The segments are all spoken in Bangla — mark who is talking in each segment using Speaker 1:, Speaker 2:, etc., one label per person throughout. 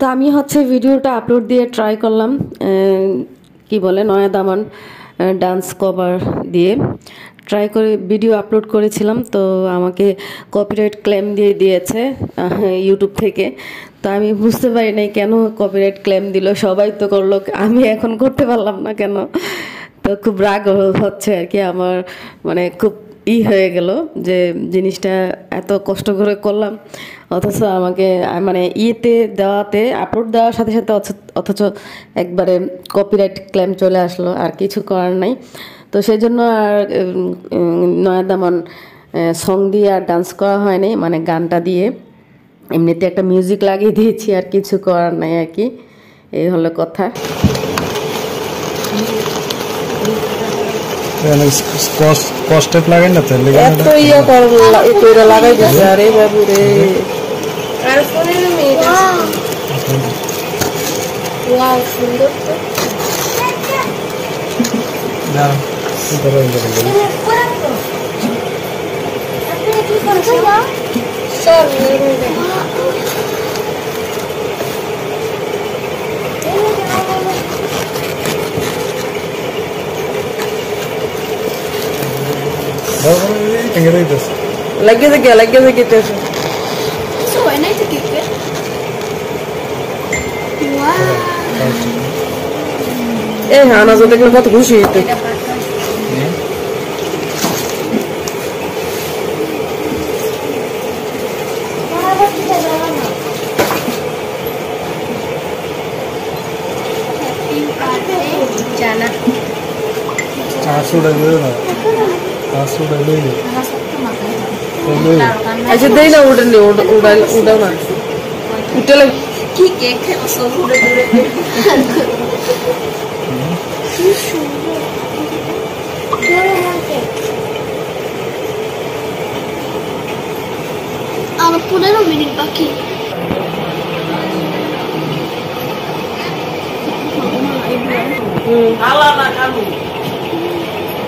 Speaker 1: তো আমি হচ্ছে ভিডিওটা আপলোড দিয়ে ট্রাই করলাম কি বলে, নয়া দামান ডান্স কভার দিয়ে। ট্রাই করে ভিডিও আপলোড করেছিলাম, তো আমাকে কপিরাইট ক্লেম দিয়ে দিয়েছে ইউটিউব থেকে। তো আমি বুঝতে পারি নাই কেন কপিরাইট ক্লেম দিল, সবাই তো করল, আমি এখন করতে পারলাম না কেন? তো খুব রাগ হচ্ছে আর কি, আমার মানে খুব ই হয়ে গেল যে জিনিসটা এত কষ্ট করে করলাম অথচ আমাকে মানে ইয়েতে দেওয়াতে আপলোড দেওয়ার সাথে সাথে অথচ- একবারে কপিরাইট ক্লেম চলে আসলো আর কিছু করার নাই। তো সেই জন্য আর উম, উম, নয়া দামন সং দিয়ে আর ডান্স করা হয়নি মানে গানটা দিয়ে। এমনিতে একটা মিউজিক লাগিয়ে দিয়েছি আর কিছু করার নাই আর কি। এই হলো কথা।
Speaker 2: কষ্টেপ লাগাই না তো
Speaker 1: এত ইয়ে করে লাগাই দিচ্ছে আরে বাবু রে
Speaker 3: আর ফোনের মেয়ে ওয়াও সুন্দর তো সব
Speaker 1: লাগিয়ে দেখে লাগিয়ে দেখে
Speaker 3: Så är det inte kul. Wow.
Speaker 1: এ হ্যাঁ না দেখলে কত খুশি হইতো
Speaker 3: জানা
Speaker 2: চারশো টাকা না চারশো টাকা
Speaker 1: আচ্ছা দেই না ওটা নে ওটা ওটা ওটাও না উঠলে
Speaker 3: কি কেক খেলো ঘুরে ঘুরে কি সুন্দর আমার পনেরো মিনিট বাকি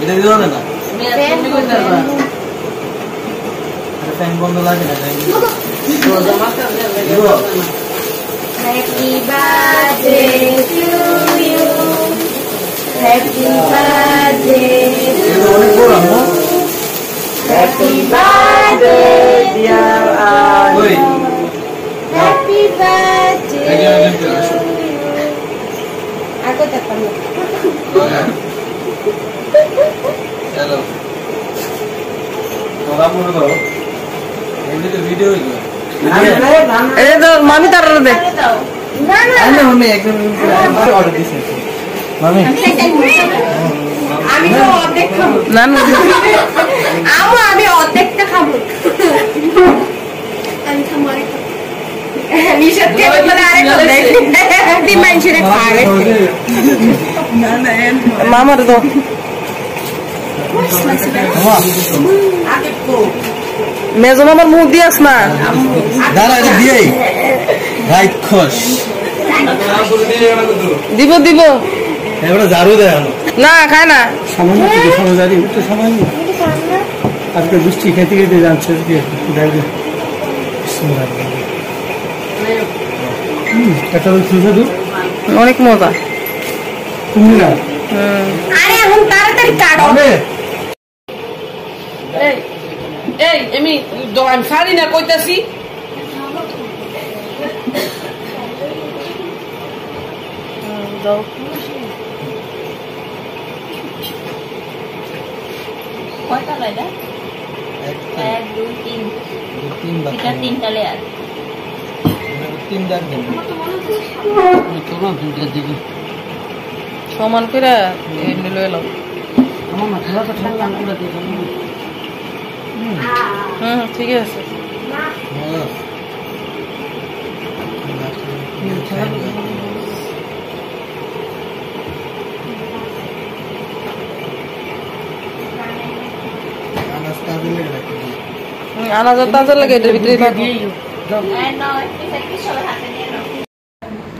Speaker 1: এটা
Speaker 2: দিতে হবে না ফ্যান বন্ধ লাগে না
Speaker 3: Happy birthday to you. Happy birthday Happy birthday dear
Speaker 2: ওই
Speaker 3: Happy birthday to you. Aku tak perlu.
Speaker 2: চলো তোরা মনে করো এমনিতে ভিডিও হইলো
Speaker 1: এই তো মামি তার দে
Speaker 3: না না
Speaker 2: আমি আমি একদম অর্ডার দিছি মামি
Speaker 1: না না।
Speaker 3: আমু আমি অর্ধেকটা খাব। আমি খাব।
Speaker 1: মামার তো। মামার মুখ দিয়াস না।
Speaker 2: দাঁড়া এটা দিয়েই। রাইট
Speaker 1: দিব দিব।
Speaker 2: এবারে ঝাড়ু দেয়
Speaker 1: না খায় না।
Speaker 4: সামান্য উঠতে সময় আজকে বৃষ্টি খেতে খেতে যাচ্ছে
Speaker 1: অনেক মজা।
Speaker 4: তুমি না
Speaker 3: আরে এখন তাড়াতাড়ি কাটো।
Speaker 1: এই এই আমি দোকান ফারি না কইতাছি।
Speaker 5: কয়টা লাইলা এক দুই তিন। এটা তিনটা লেয়ার
Speaker 1: সমান করে এমনি লয়ে এলাম
Speaker 4: আমার না ঠান্ডা করে দিয়ে
Speaker 1: হুম। ঠিক আছে।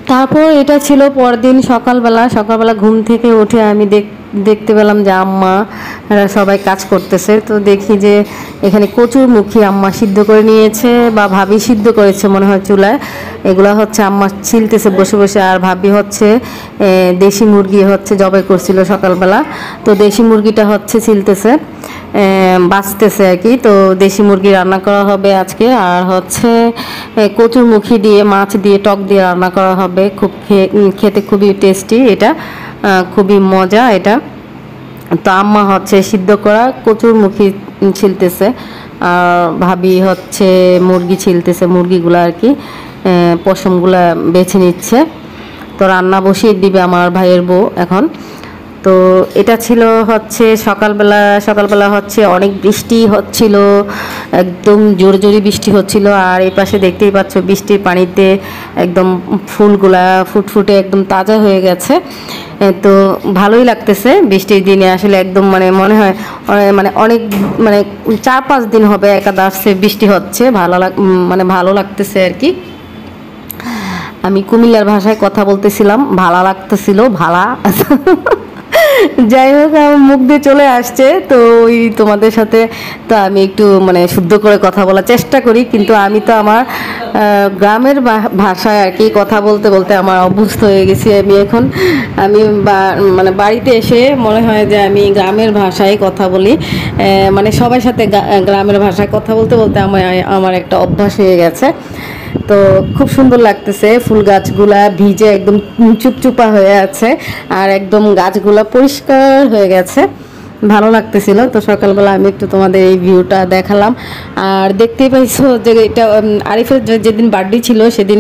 Speaker 1: তারপর এটা ছিল পরদিন সকালবেলা। সকালবেলা ঘুম থেকে উঠে আমি দেখ দেখতে পেলাম যে আম্মা সবাই কাজ করতেছে। তো দেখি যে এখানে কচুর মুখী আম্মা সিদ্ধ করে নিয়েছে বা ভাবি সিদ্ধ করেছে মনে হয় চুলায়। এগুলো হচ্ছে আম্মা ছিলতেছে বসে বসে আর ভাবি হচ্ছে দেশি মুরগি হচ্ছে জবাই করছিল সকালবেলা। তো দেশি মুরগিটা হচ্ছে ছিলতেছে বাঁচতেছে আর কি। তো দেশি মুরগি রান্না করা হবে আজকে আর হচ্ছে কচুর মুখী দিয়ে, মাছ দিয়ে, টক দিয়ে রান্না করা হবে। খুব খেতে খুবই টেস্টি এটা। খুবই মজা এটা। তো আম্মা হচ্ছে সিদ্ধ করা কচুরমুখী ছিলতেছে, আর ভাবি হচ্ছে মুরগি ছিলতেছে, মুরগিগুলো আর কি পশমগুলা বেছে নিচ্ছে। তো রান্না বসিয়ে দিবে আমার ভাইয়ের বউ এখন। তো এটা ছিল হচ্ছে সকালবেলা সকালবেলা হচ্ছে অনেক বৃষ্টি হচ্ছিল, একদম জোরে জোরে বৃষ্টি হচ্ছিল, আর এই পাশে দেখতেই পাচ্ছ বৃষ্টির পানিতে একদম ফুলগুলা ফুটফুটে একদম তাজা হয়ে গেছে। তো ভালোই লাগতেছে বৃষ্টির দিনে, আসলে একদম মানে মনে হয় মানে অনেক মানে চার পাঁচ দিন হবে একাদাসে বৃষ্টি হচ্ছে, ভালো লাগ মানে ভালো লাগতেছে আর কি। আমি কুমিল্লার ভাষায় কথা বলতেছিলাম, ভালা লাগতেছিল, ভালা। যাই হোক আমার মুখ দিয়ে চলে আসছে। তো ওই তোমাদের সাথে তো আমি একটু মানে শুদ্ধ করে কথা বলার চেষ্টা করি। কিন্তু আমি তো আমার গ্রামের ভাষায় আর কি কথা বলতে বলতে আমার অভ্যস্ত হয়ে গেছি আমি এখন। আমি মানে বাড়িতে এসে মনে হয় যে আমি গ্রামের ভাষায় কথা বলি। মানে সবার সাথে গ্রামের ভাষায় কথা বলতে বলতে আমার আমার একটা অভ্যাস হয়ে গেছে। তো খুব সুন্দর লাগতেছে, ফুল গাছগুলা ভিজে একদম চুপচুপা হয়ে আছে আর একদম গাছগুলা পরিষ্কার হয়ে গেছে। ভালো লাগতেছিল, তো সকালবেলা আমি একটু তোমাদের এই ভিউটা দেখালাম। আর দেখতেই পাইছো যে এটা আরিফের যেদিন বার্থডে ছিল সেদিন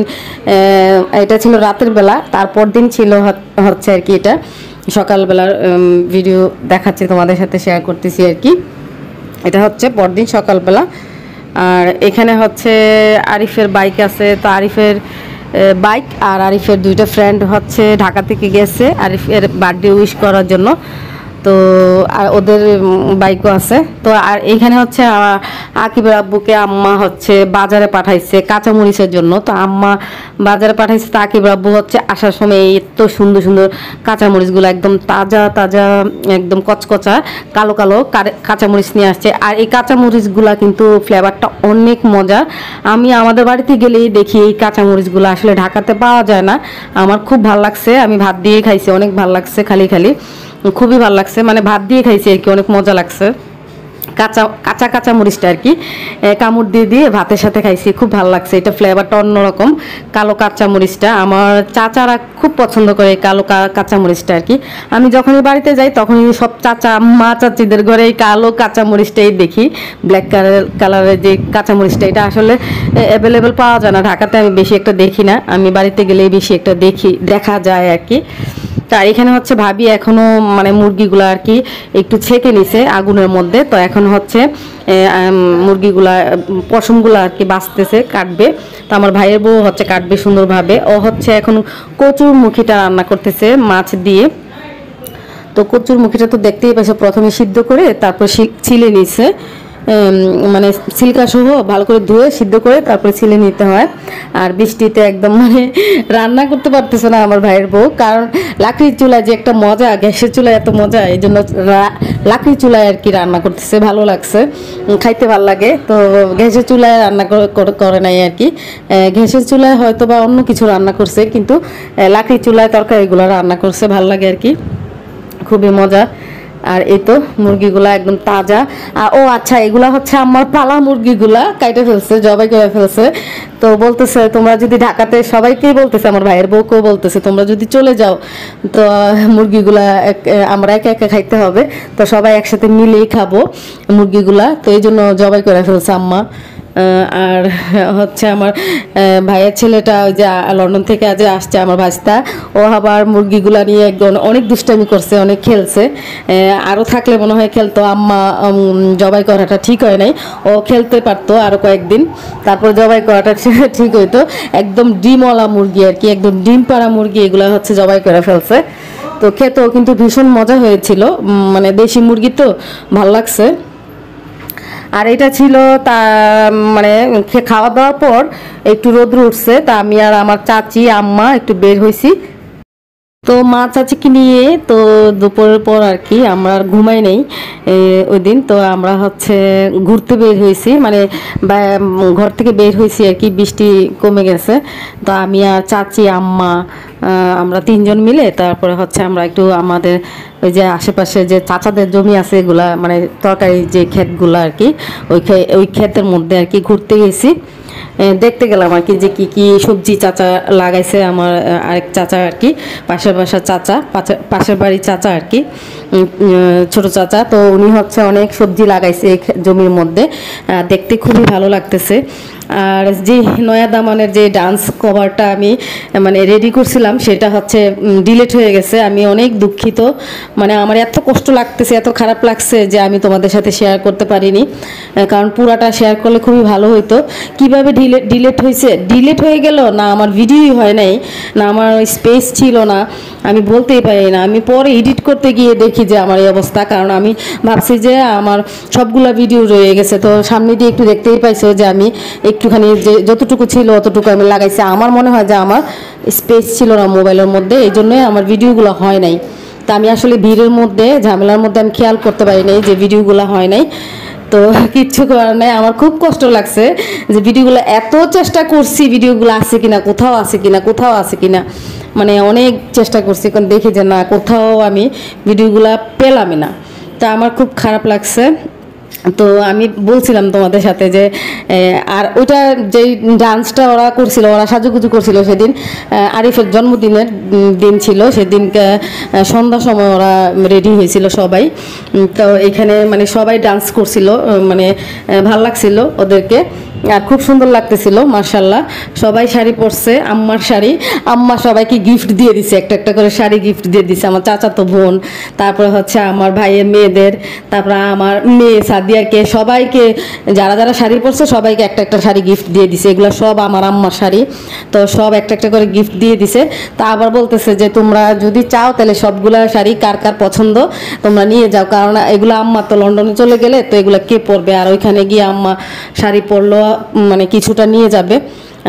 Speaker 1: এটা ছিল রাতের বেলা, তারপর দিন ছিল হচ্ছে আর কি এটা। সকালবেলার ভিডিও দেখাচ্ছি, তোমাদের সাথে শেয়ার করতেছি আর কি। এটা হচ্ছে পরদিন সকালবেলা। আর এখানে হচ্ছে আরিফের বাইক আছে। তো আরিফের বাইক আর আরিফের দুইটা ফ্রেন্ড হচ্ছে ঢাকা থেকে গেছে আরিফের বার্থডে উইশ করার জন্য। তো, আর ওদের বাইকও আছে। তো আর এইখানে হচ্ছে আকিবের আব্বুকে আম্মা হচ্ছে বাজারে পাঠাইছে কাঁচামরিচের জন্য। তো আম্মা বাজারে পাঠাইছে, তো আকিবের আব্বু হচ্ছে আসার সময় এত সুন্দর সুন্দর কাঁচামরিচগুলো একদম তাজা তাজা, একদম কচকচা, কালো কালো কাঁচামরিচ নিয়ে আসছে। আর এই কাঁচামরিচগুলা কিন্তু ফ্লেভারটা অনেক মজা। আমি আমাদের বাড়িতে গেলেই দেখি এই কাঁচামরিচগুলো, আসলে ঢাকাতে পাওয়া যায় না। আমার খুব ভালো লাগছে, আমি ভাত দিয়ে খাইছি, অনেক ভালো লাগছে খালি খালি। খুবই ভালো লাগছে। মানে ভাত দিয়ে খাইছি আর কি, অনেক মজা লাগছে। কাঁচা কাঁচা কাঁচা মরিচটা আর কি। কামড় দিয়ে দিয়ে ভাতের সাথে খাইছি, খুব ভালো লাগছে। এটা ফ্লেভারটা অন্যরকম, কালো কাঁচা মরিচটা। আমার চাচারা খুব পছন্দ করে কালো কাঁচা মরিচটা আর কি। আমি যখনই বাড়িতে যাই, তখনই সব চাচা, মা, চাচিদের ঘরে এই কালো কাঁচা মরিচটাই দেখি। ব্ল্যাক কালার কালারের যে কাঁচা মরিচটা, এটা আসলে অ্যাভেলেবেল পাওয়া যায় না। ঢাকাতে আমি বেশি একটা দেখি না। আমি বাড়িতে গেলেই বেশি একটা দেখি, দেখা যায় আর কি। তা এখানে হচ্ছে ভাবি এখনও মানে মুরগিগুলো আর কি একটু ছেঁকে নিছে আগুনের মধ্যে। তো এখন হচ্ছে মুরগিগুলা, পশমগুলো আর কি বাঁচতেছে, কাটবে। তো আমার ভাইয়ের বউ হচ্ছে কাটবে সুন্দরভাবে। ও হচ্ছে এখন কচুর মুখিটা রান্না করতেছে মাছ দিয়ে। তো কচুর মুখিটা তো দেখতেই পাইছো, প্রথমে সিদ্ধ করে তারপর ছিলে নিছে। মানে সিল্কা সহ ভালো করে ধুয়ে, সিদ্ধ করে তারপরে ছিলে নিতে হয়। আর বৃষ্টিতে একদম মানে রান্না করতে পারতেছে না আমার ভাইয়ের বউ। কারণ লাকড়ির চুলায় যে একটা মজা, গ্যাসের চুলায় এত মজা, এই জন্য লাকড়ির চুলায় আর কি রান্না করতেছে, ভালো লাগছে। খাইতে ভালো লাগে। তো গ্যাসের চুলায় রান্না করে- নাই আর কি। গ্যাসের চুলায় হয়তো বা অন্য কিছু রান্না করছে, কিন্তু লাকড়ির চুলায় তরকারিগুলো রান্না করছে, ভালো লাগে আর কি। খুবই মজা। আর এই তো মুরগিগুলা একদম তাজা। ও আচ্ছা এগুলা হচ্ছে আমার পালা মুরগিগুলা, কাইটে ফেলছে, জবাই করে ফেলছে। তো বলতেছে, তোমরা যদি ঢাকাতে সবাইকেই বলতেছে? আমার ভাইয়ের বউকেও বলতেছে, তোমরা যদি চলে যাও, তো মুরগিগুলা আমরা একা একা খাইতে হবে। তো সবাই একসাথে মিলেই খাব মুরগিগুলা। তো এই জন্য জবাই করে ফেলছে আম্মা। আর হচ্ছে আমার ভাইয়ের ছেলেটা ওই যে লন্ডন থেকে আজ আসছে আমার ভাস্তা। ও আবার মুরগিগুলো নিয়ে একদম অনেক দুষ্টামি করছে, অনেক খেলছে। আরও থাকলে মনে হয় খেলতো, আম্মা জবাই করাটা ঠিক হয় নাই। ও খেলতে পারতো আরও কয়েকদিন, তারপর জবাই করাটা ঠিক হইতো। একদম ডিমওয়ালা মুরগি আর কি, একদম ডিম পাড়া মুরগি, এগুলো হচ্ছে জবাই করে ফেলছে। তো খেতেও কিন্তু ভীষণ মজা হয়েছিল মানে দেশি মুরগি তো, ভালো লাগছে। আর এটা ছিল তা মানে খাওয়া দাওয়ার পর একটু রোদ্র উঠছে, তা আমি আর আমার চাচি, আম্মা একটু বের হয়েছি তো মা চাচিকে নিয়ে তো দুপুরের পর আর কি আমরা আর ঘুমাই নেই ওই দিন তো আমরা হচ্ছে ঘুরতে বের হয়েছি মানে ঘর থেকে বের হয়েছি আর কি, বৃষ্টি কমে গেছে। তো আমি আর চাচি, আম্মা আমরা তিনজন মিলে তারপরে হচ্ছে আমরা একটু আমাদের ওই যে আশেপাশে যে চাচাদের জমি আছে এগুলা মানে তরকারি যে ক্ষেতগুলো আর কি, ওই ওই ক্ষেতের মধ্যে আর কি ঘুরতে গেছি। দেখতে গেলাম আর কি যে কি কি সবজি চাচা লাগাইছে আমার আরেক চাচা আর কি, পাশের বাসার চাচা পাশে- পাশের বাড়ির চাচা আর কি ছোট চাচা। তো উনি হচ্ছে অনেক সবজি লাগাইছে এই জমির মধ্যে দেখতে খুবই ভালো লাগতেছে। আর যে নয়া দামানের যে ডান্স কভারটা আমি মানে রেডি করছিলাম, সেটা হচ্ছে ডিলেট হয়ে গেছে। আমি অনেক দুঃখিত মানে আমার এত কষ্ট লাগতেছে, এত খারাপ লাগছে যে আমি তোমাদের সাথে শেয়ার করতে পারিনি। কারণ পুরাটা শেয়ার করলে খুবই ভালো হতো কীভাবে ডিলেট ডিলেট হয়েছে ডিলেট হয়ে গেল না আমার ভিডিওই হয় নাই, না আমার স্পেস ছিল না, আমি বলতেই পারি না। আমি পরে এডিট করতে গিয়ে দেখি যে আমার এই অবস্থা, কারণ আমি ভাবছি যে আমার সবগুলা ভিডিও রয়ে গেছে। তো সামনে দিয়ে একটু দেখতেই পাইছো যে আমি একটুখানি যে যতটুকু ছিল অতটুকু আমি লাগাইছি। আমার মনে হয় যে আমার স্পেস ছিল না মোবাইলের মধ্যে, এই জন্যই আমার ভিডিওগুলো হয় নাই। তা আমি আসলে ভিড়ের মধ্যে, ঝামেলার মধ্যে আমি খেয়াল করতে পারি নাই যে ভিডিওগুলো হয় নাই। তো কিচ্ছু করার নাই। আমার খুব কষ্ট লাগছে যে ভিডিওগুলো এত চেষ্টা করছি ভিডিওগুলো আছে কিনা, কোথাও আছে কিনা, কোথাও আছে কিনা। মানে অনেক চেষ্টা করছি কারণ দেখি যে না, কোথাও আমি ভিডিওগুলো পেলামই না। তা আমার খুব খারাপ লাগছে। তো আমি বলছিলাম তোমাদের সাথে যে আর ওইটা যেই ডান্সটা ওরা করছিল, ওরা সাজুগুজু করছিল সেদিন আরিফের জন্মদিনের দিন ছিল, সেদিনকে সন্ধ্যা সময় ওরা রেডি হয়েছিল সবাই। তো এখানে মানে সবাই ডান্স করছিল মানে ভালো লাগছিল ওদেরকে। খুব সুন্দর লাগতেছিল মার্শাল্লাহ সবাই শাড়ি পরছে, আম্মার শাড়ি। আম্মা সবাইকে গিফট দিয়ে দিছে, একটা একটা করে শাড়ি গিফট দিয়ে দিছে, আমার চাচাতো বোন, তারপরে হচ্ছে আমার ভাইয়ের মেয়েদের, তারপরে আমার মেয়ে সাদিয়াকে, সবাইকে, যারা যারা শাড়ি পরছে, সবাইকে একটা একটা শাড়ি গিফট দিয়ে দিছে। এগুলো সব আমার আম্মার শাড়ি, তো সব একটা একটা করে গিফট দিয়ে দিছে। তা আবার বলতেছে যে, তোমরা যদি চাও, তাহলে সবগুলা শাড়ি কার কার পছন্দ, তোমরা নিয়ে যাও। কারণ এগুলো আম্মা তো লন্ডনে চলে গেলে, তো এগুলো কে পরবে? আর ওইখানে গিয়ে আম্মা শাড়ি পরলো মানে কিছুটা নিয়ে যাবে।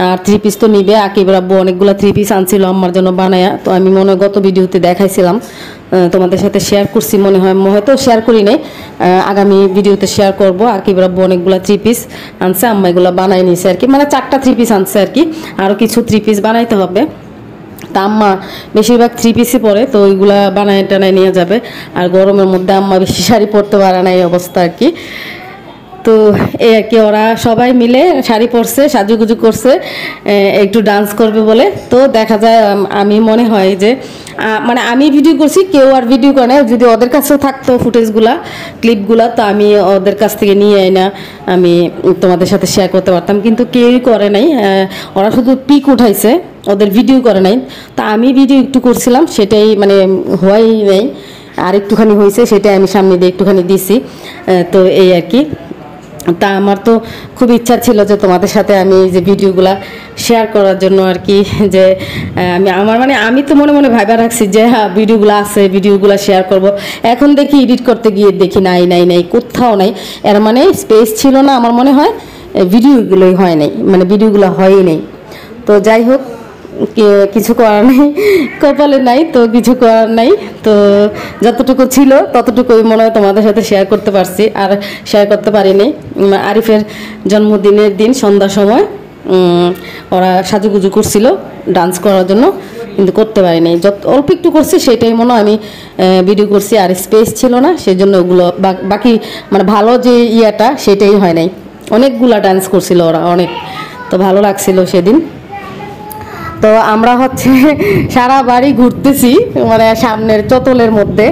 Speaker 1: আর থ্রি পিস তো নিবে। আকিবের আব্বু অনেকগুলো থ্রি পিস আনছিল আমার জন্য বানায়া। তো আমি মনে হয় গত ভিডিওতে দেখাইছিলাম। তোমাদের সাথে শেয়ার করছি মনে হয়। হয়তো শেয়ার করি নাই। আগামী ভিডিওতে শেয়ার করব। আকিবের আব্বু অনেকগুলো থ্রি পিস আনছে। আম্মা এগুলো বানাই নিছে আর কি মানে চারটা থ্রি পিস আনছে আর কি আরও কিছু থ্রি পিস বানাইতে হবে। তা আম্মা বেশিরভাগ থ্রি পিসই পরে। তো ওইগুলা বানায় টানায় নিয়ে যাবে। আর গরমের মধ্যে আম্মা বেশি শাড়ি পরতে পারে না এই অবস্থা আর কি তো এই আর কি ওরা সবাই মিলে শাড়ি পরছে, সাজুগুজু করছে একটু ডান্স করবে বলে। তো দেখা যায়, আমি মনে হয় যে মানে আমি ভিডিও করছি, কেউ আর ভিডিও করে না যদি ওদের কাছেও থাকতো ফুটেজগুলা ক্লিপগুলা তো আমি ওদের কাছ থেকে নিয়ে না আমি তোমাদের সাথে শেয়ার করতে পারতাম। কিন্তু কেউই করে নাই ওরা শুধু পিক উঠাইছে, ওদের ভিডিও করে নাই। তা আমি ভিডিও একটু করছিলাম, সেটাই মানে হওয়াই নেই। আর একটুখানি হয়েছে সেটাই আমি সামনে দিয়ে একটুখানি দিছি তো এই আর কি। তা আমার তো খুব ইচ্ছা ছিল যে তোমাদের সাথে আমি এই যে ভিডিওগুলা শেয়ার করার জন্য আর কি, যে আমি, আমার মানে আমি তো মনে মনে ভাইবা রাখছি যে হ্যাঁ ভিডিওগুলো আছে, ভিডিওগুলো শেয়ার করব। এখন দেখি এডিট করতে গিয়ে দেখি নাই নাই নাই, কোথাও নাই। এর মানে স্পেস ছিল না, আমার মনে হয় ভিডিওগুলোই হয় নাই মানে ভিডিওগুলো হয়ই নাই। তো যাই হোক কিছু করার নেই, কপালে নাই, তো কিছু করার নাই। তো যতটুকু ছিল, ততটুকুই মনে হয় তোমাদের সাথে শেয়ার করতে পারছি। আর শেয়ার করতে পারিনি। আরিফের জন্মদিনের দিন, সন্ধ্যার সময় ওরা সাজুগুজু করছিল ডান্স করার জন্য, কিন্তু করতে পারিনি। যত, অল্প একটু করছি, সেটাই মনে আমি ভিডিও করছি। আর স্পেস ছিল না সেই জন্য ওগুলো বাকি মানে ভালো যে ইয়েটা, সেটাই হয় নাই। অনেকগুলা ডান্স করছিল ওরা, অনেক। তো ভালো লাগছিল সেদিন। তো আমরা হচ্ছে সারা বাড়ি ঘুরতেছি মানে সামনের চতলের মধ্যে,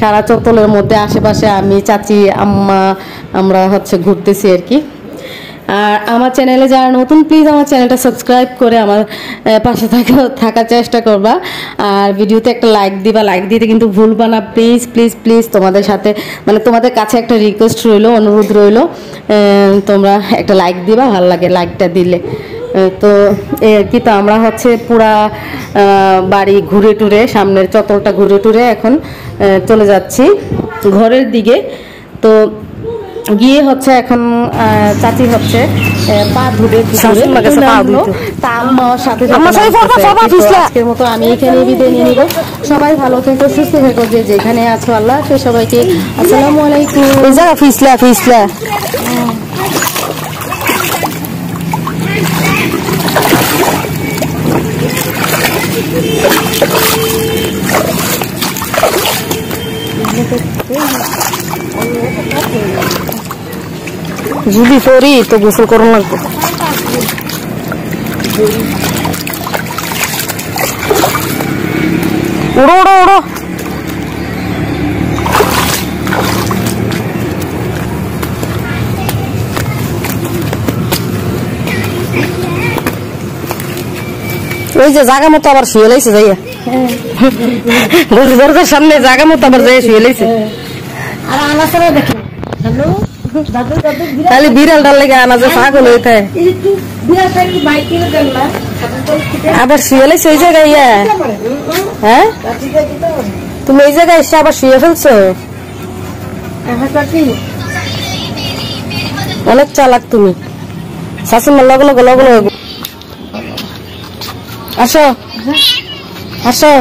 Speaker 1: সারা চতলের মধ্যে আশেপাশে আমি, চাচি, আম্মা, আমরা হচ্ছে ঘুরতেছি আর কি। আর আমার চ্যানেলে যারা নতুন প্লিজ আমার চ্যানেলটা সাবস্ক্রাইব করে আমার পাশে থাকা, থাকার চেষ্টা করবা। আর ভিডিওতে একটা লাইক দিবা লাইক দিতে কিন্তু ভুলবা না প্লিজ প্লিজ প্লিজ তোমাদের সাথে মানে তোমাদের কাছে একটা রিকোয়েস্ট রইল, অনুরোধ রইল তোমরা একটা লাইক দিবা, ভালো লাগে লাইকটা দিলে। তো এ আর কি তো আমরা হচ্ছে পুরা বাড়ি ঘুরে টুরে সামনের চত্বরটা ঘুরে টুরে এখন চলে যাচ্ছি ঘরের দিকে। তো গিয়ে হচ্ছে এখন চাচি হচ্ছে পা ধুবে। আজকের মতো আমি এখানে বিদায় নিয়ে নিব। সবাই ভালো থেকো সুস্থ থেকো যে যেখানে আছো আল্লাহ সে সবাইকে। আসসালামু আলাইকুম।
Speaker 3: এই ফিসলা ফিসলা। যদি পড়ি তো গোসল করুন লাগবো উড়ো উড়ো উড়ো ওই যে জায়গা মতো আবার শুয়ে লাইছে যাইয়া ঘর দরজার সামনে জায়গা মতো আবার যাইয়া শুয়ে লাইছে
Speaker 5: আর আনাসারা দেখেন হ্যালো দাদু দাদু
Speaker 3: বিড়াল ডাল লেগে আনা যে পাগল
Speaker 5: দেন না
Speaker 3: আবার শুয়ে লাইছে ওই জায়গায় ইয়া? হ্যাঁ? তুমি এই জায়গায় এসে আবার শুয়ে ফেলছো? অনেক চালাক তুমি। শাশুমার লগ লগ লগ লগ আসো। আসো।